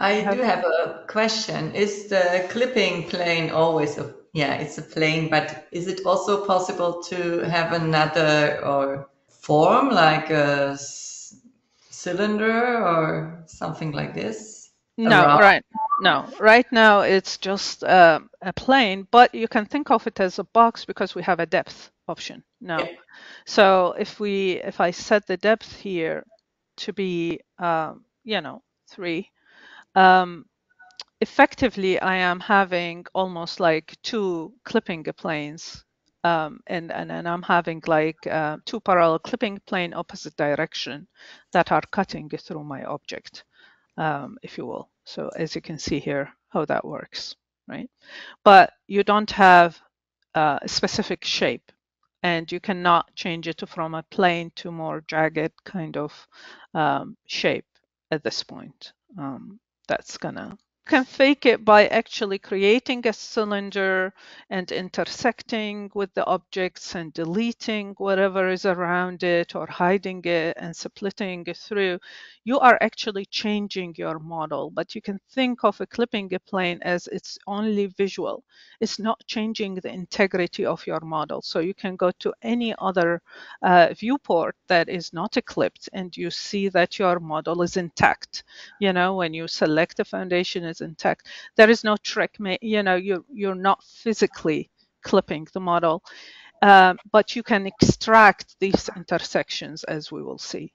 I do have a question. Is the clipping plane always a yeah, it's a plane, but is it also possible to have another or form like a cylinder or something like this? No, around? right. No, right now it's just uh, a plane, but you can think of it as a box because we have a depth option now. Yeah. So if we if I set the depth here to be um, you know three, um, effectively I am having almost like two clipping planes um, and, and, and I'm having like uh, two parallel clipping plane opposite direction that are cutting through my object, um, if you will. So as you can see here, how that works, right? But you don't have uh, a specific shape and you cannot change it from a plane to more jagged kind of um, shape at this point. Um, that's gonna can fake it by actually creating a cylinder and intersecting with the objects and deleting whatever is around it or hiding it and splitting it through. You are actually changing your model, but you can think of a clipping a plane as it's only visual. It's not changing the integrity of your model. So you can go to any other uh, viewport that is not clipped and you see that your model is intact. You know, when you select the foundation, it's intact. There is no trick. You know, you're you're not physically clipping the model, uh, but you can extract these intersections as we will see.